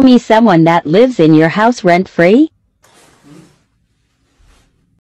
me someone that lives in your house rent-free?